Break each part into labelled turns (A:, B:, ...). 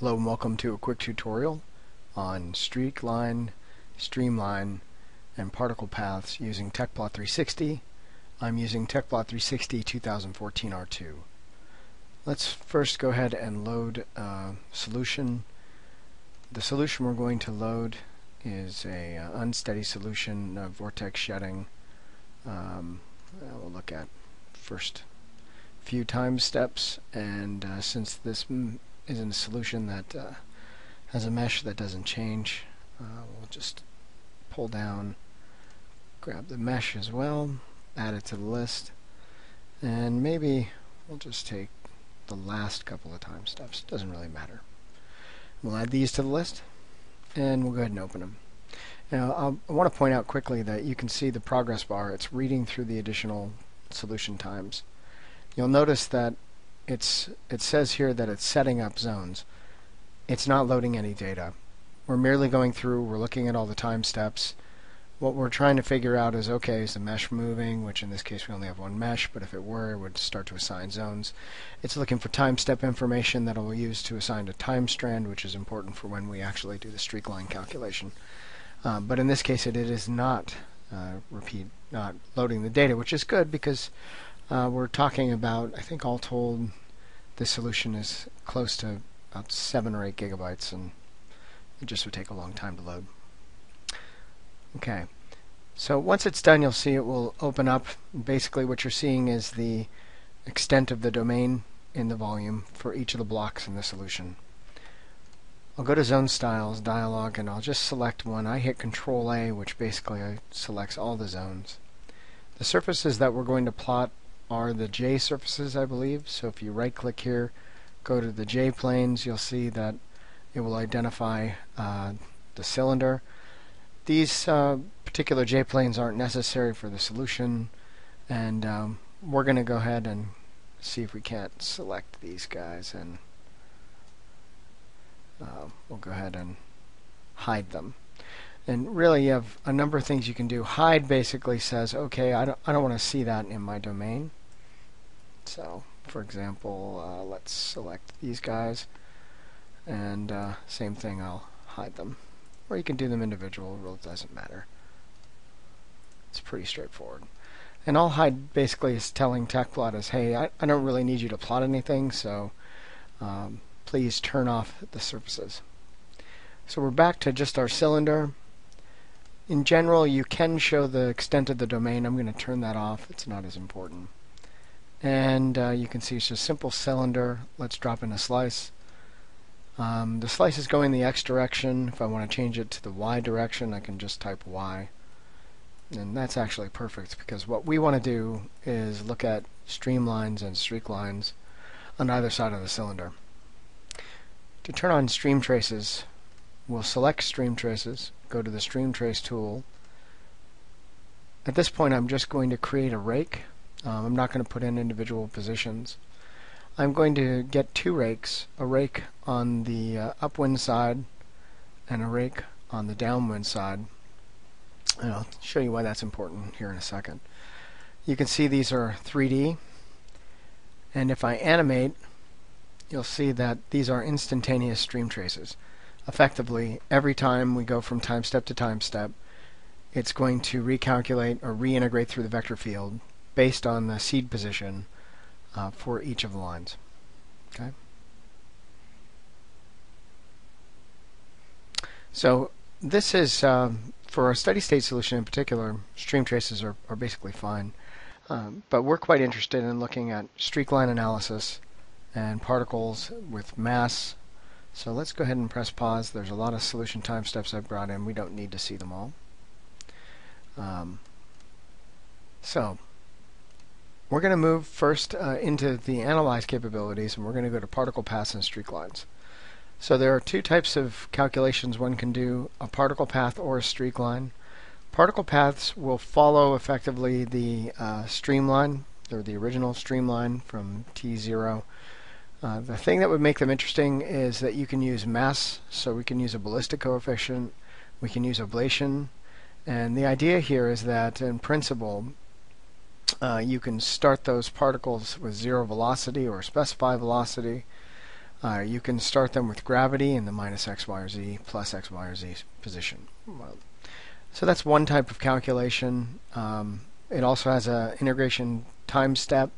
A: Hello and welcome to a quick tutorial on streak line, streamline, and particle paths using TecPlot 360. I'm using TecPlot 360 2014 R2. Let's first go ahead and load a solution. The solution we're going to load is a uh, unsteady solution of vortex shedding. Um, we'll look at first few time steps and uh, since this is in a solution that uh, has a mesh that doesn't change. Uh, we'll just pull down, grab the mesh as well, add it to the list, and maybe we'll just take the last couple of time steps. Doesn't really matter. We'll add these to the list, and we'll go ahead and open them. Now, I'll, I want to point out quickly that you can see the progress bar. It's reading through the additional solution times. You'll notice that it's it says here that it's setting up zones. It's not loading any data. We're merely going through, we're looking at all the time steps. What we're trying to figure out is, okay, is the mesh moving, which in this case we only have one mesh, but if it were, it would start to assign zones. It's looking for time step information that it will use to assign a time strand, which is important for when we actually do the streak line calculation. Um, but in this case, it, it is not, uh, repeat, not loading the data, which is good because uh, we're talking about, I think all told, this solution is close to about 7 or 8 gigabytes, and it just would take a long time to load. Okay, so once it's done, you'll see it will open up. Basically, what you're seeing is the extent of the domain in the volume for each of the blocks in the solution. I'll go to Zone Styles dialog and I'll just select one. I hit Control A, which basically selects all the zones. The surfaces that we're going to plot are the J surfaces, I believe. So if you right click here, go to the J planes, you'll see that it will identify uh, the cylinder. These uh, particular J planes aren't necessary for the solution, and um, we're going to go ahead and see if we can't select these guys, and uh, we'll go ahead and hide them. And really, you have a number of things you can do. Hide basically says, okay, I don't, I don't want to see that in my domain. So, for example, uh, let's select these guys, and uh, same thing, I'll hide them. Or you can do them individual, it really doesn't matter. It's pretty straightforward. And all hide basically is telling TecPlot is, hey, I, I don't really need you to plot anything, so um, please turn off the surfaces. So we're back to just our cylinder. In general, you can show the extent of the domain. I'm going to turn that off. It's not as important and uh, you can see it's just simple cylinder. Let's drop in a slice. Um, the slice is going the X direction. If I want to change it to the Y direction I can just type Y. And that's actually perfect because what we want to do is look at streamlines and streak lines on either side of the cylinder. To turn on stream traces we'll select stream traces go to the stream trace tool. At this point I'm just going to create a rake um, I'm not going to put in individual positions. I'm going to get two rakes, a rake on the uh, upwind side and a rake on the downwind side. And I'll show you why that's important here in a second. You can see these are 3D and if I animate you'll see that these are instantaneous stream traces. Effectively, every time we go from time step to time step, it's going to recalculate or reintegrate through the vector field based on the seed position uh, for each of the lines. Okay. So this is uh, for a steady state solution in particular. Stream traces are, are basically fine, um, but we're quite interested in looking at streak line analysis and particles with mass. So let's go ahead and press pause. There's a lot of solution time steps I've brought in. We don't need to see them all. Um, so we're going to move first uh, into the analyze capabilities and we're going to go to particle paths and streak lines. So there are two types of calculations one can do, a particle path or a streak line. Particle paths will follow effectively the uh, streamline, or the original streamline from T0. Uh, the thing that would make them interesting is that you can use mass, so we can use a ballistic coefficient, we can use ablation, and the idea here is that in principle uh, you can start those particles with zero velocity or specify velocity. Uh, you can start them with gravity in the minus x, y, or z, plus x, y, or z position. So that's one type of calculation. Um, it also has an integration time step.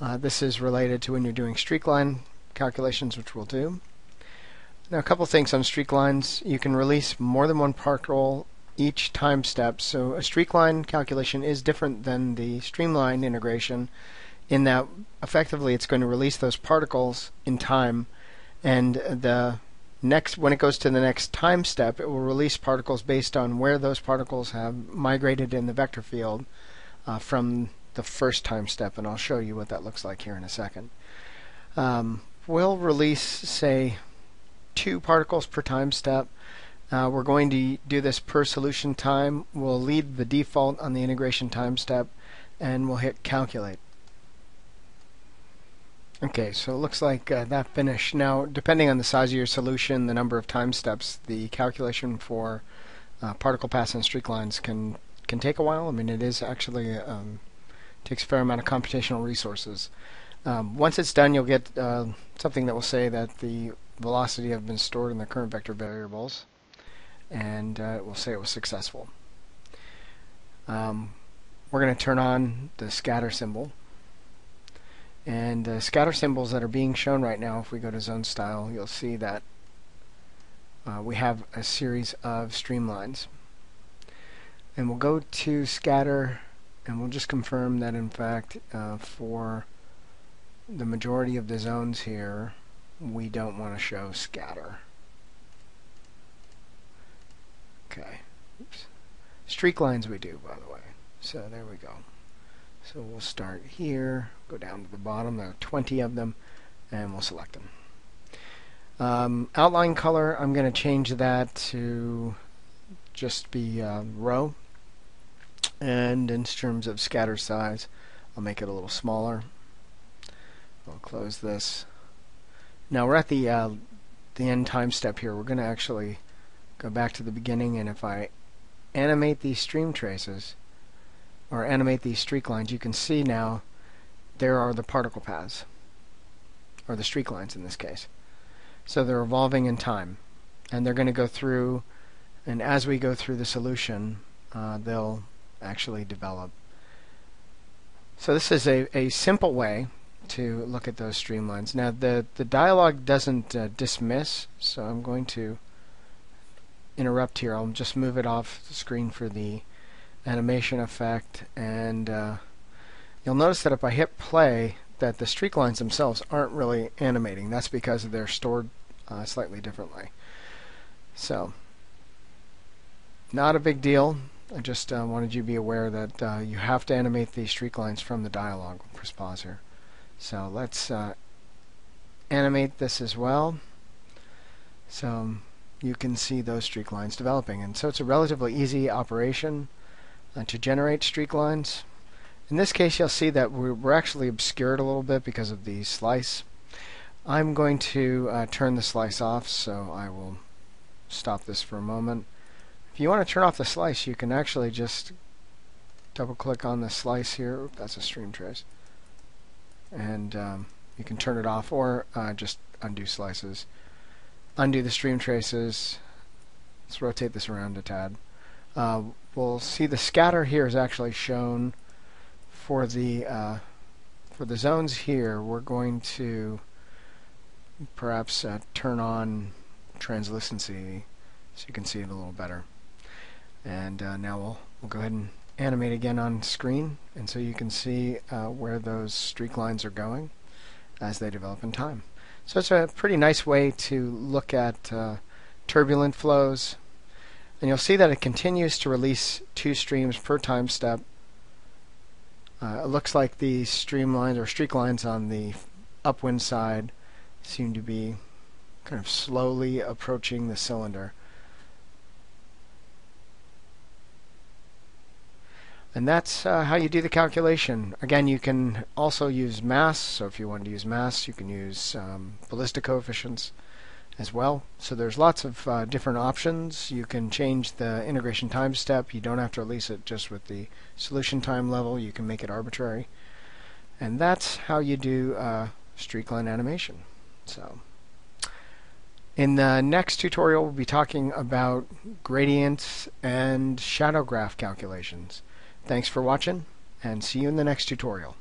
A: Uh, this is related to when you're doing streak line calculations, which we'll do. Now, a couple things on streak lines. You can release more than one particle each time step. So a streak line calculation is different than the streamline integration in that effectively it's going to release those particles in time and the next when it goes to the next time step it will release particles based on where those particles have migrated in the vector field uh, from the first time step and I'll show you what that looks like here in a second. Um, we'll release say two particles per time step uh, we're going to do this per solution time. We'll leave the default on the integration time step and we'll hit calculate. Okay, so it looks like uh, that finished. Now, depending on the size of your solution, the number of time steps, the calculation for uh, particle paths and streak lines can can take a while. I mean, it is actually um, takes a fair amount of computational resources. Um, once it's done, you'll get uh, something that will say that the velocity have been stored in the current vector variables and uh, we'll say it was successful. Um, we're going to turn on the scatter symbol. And the scatter symbols that are being shown right now, if we go to zone style, you'll see that uh, we have a series of streamlines. And we'll go to scatter and we'll just confirm that in fact uh, for the majority of the zones here we don't want to show scatter. Okay. Oops. Streak lines we do, by the way. So there we go. So we'll start here, go down to the bottom. There are 20 of them, and we'll select them. Um, outline color, I'm going to change that to just be uh, row. And in terms of scatter size, I'll make it a little smaller. I'll close this. Now we're at the uh, the end time step here. We're going to actually go back to the beginning and if I animate these stream traces or animate these streak lines you can see now there are the particle paths or the streak lines in this case. So they're evolving in time and they're going to go through and as we go through the solution uh, they'll actually develop. So this is a, a simple way to look at those streamlines now the the dialog doesn't uh, dismiss so I'm going to interrupt here. I'll just move it off the screen for the animation effect and uh, you'll notice that if I hit play that the streak lines themselves aren't really animating. That's because they're stored uh, slightly differently. So not a big deal. I just uh, wanted you to be aware that uh, you have to animate the streak lines from the dialog. Pause. So let's uh, animate this as well. So you can see those streak lines developing. And so it's a relatively easy operation uh, to generate streak lines. In this case, you'll see that we're, actually obscured a little bit because of the slice. I'm going to uh, turn the slice off, so I will stop this for a moment. If you want to turn off the slice, you can actually just double click on the slice here. Oop, that's a stream trace. And um, you can turn it off or uh, just undo slices undo the stream traces. Let's rotate this around a tad. Uh, we'll see the scatter here is actually shown for the uh, for the zones here. We're going to perhaps uh, turn on translucency so you can see it a little better. And uh, now we'll we'll go ahead and animate again on screen, and so you can see uh, where those streak lines are going as they develop in time. So it's a pretty nice way to look at uh, turbulent flows. And you'll see that it continues to release two streams per time step. Uh, it looks like the streamlines or streak lines on the upwind side seem to be kind of slowly approaching the cylinder. And that's uh, how you do the calculation. Again, you can also use mass. So if you wanted to use mass, you can use um, ballistic coefficients as well. So there's lots of uh, different options. You can change the integration time step. You don't have to release it just with the solution time level. You can make it arbitrary. And that's how you do uh, streak line animation. So In the next tutorial, we'll be talking about gradients and shadow graph calculations. Thanks for watching, and see you in the next tutorial.